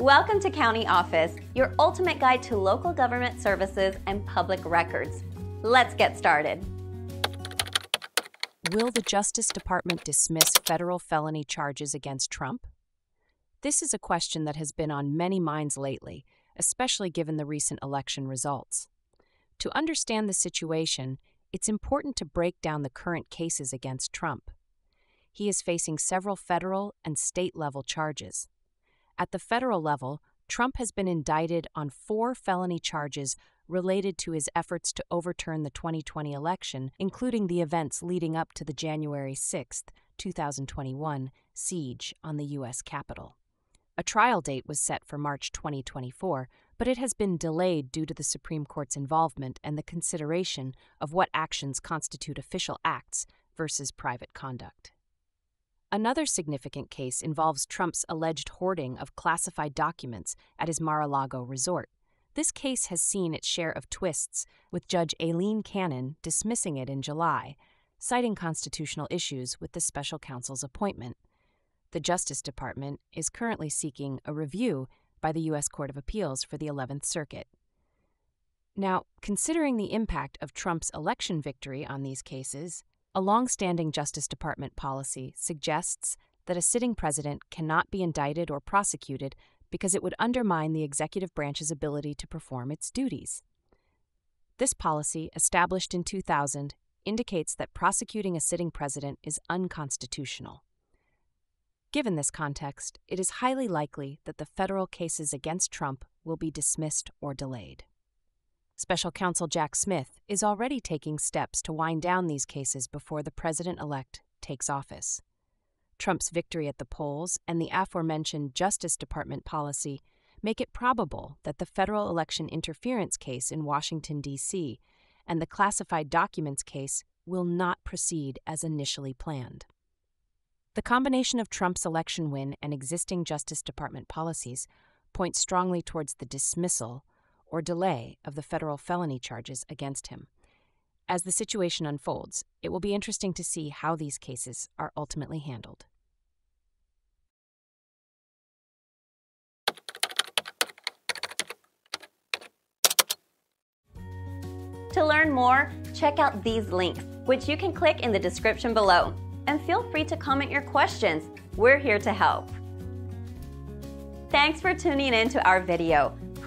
Welcome to County Office, your ultimate guide to local government services and public records. Let's get started. Will the Justice Department dismiss federal felony charges against Trump? This is a question that has been on many minds lately, especially given the recent election results. To understand the situation, it's important to break down the current cases against Trump. He is facing several federal and state level charges. At the federal level, Trump has been indicted on four felony charges related to his efforts to overturn the 2020 election, including the events leading up to the January 6, 2021, siege on the U.S. Capitol. A trial date was set for March 2024, but it has been delayed due to the Supreme Court's involvement and the consideration of what actions constitute official acts versus private conduct. Another significant case involves Trump's alleged hoarding of classified documents at his Mar a Lago resort. This case has seen its share of twists, with Judge Aileen Cannon dismissing it in July, citing constitutional issues with the special counsel's appointment. The Justice Department is currently seeking a review by the U.S. Court of Appeals for the 11th Circuit. Now, considering the impact of Trump's election victory on these cases, a long-standing Justice Department policy suggests that a sitting president cannot be indicted or prosecuted because it would undermine the executive branch's ability to perform its duties. This policy, established in 2000, indicates that prosecuting a sitting president is unconstitutional. Given this context, it is highly likely that the federal cases against Trump will be dismissed or delayed. Special Counsel Jack Smith is already taking steps to wind down these cases before the president elect takes office. Trump's victory at the polls and the aforementioned Justice Department policy make it probable that the federal election interference case in Washington, D.C., and the classified documents case will not proceed as initially planned. The combination of Trump's election win and existing Justice Department policies points strongly towards the dismissal or delay of the federal felony charges against him. As the situation unfolds, it will be interesting to see how these cases are ultimately handled. To learn more, check out these links, which you can click in the description below. And feel free to comment your questions. We're here to help. Thanks for tuning in to our video